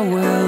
I will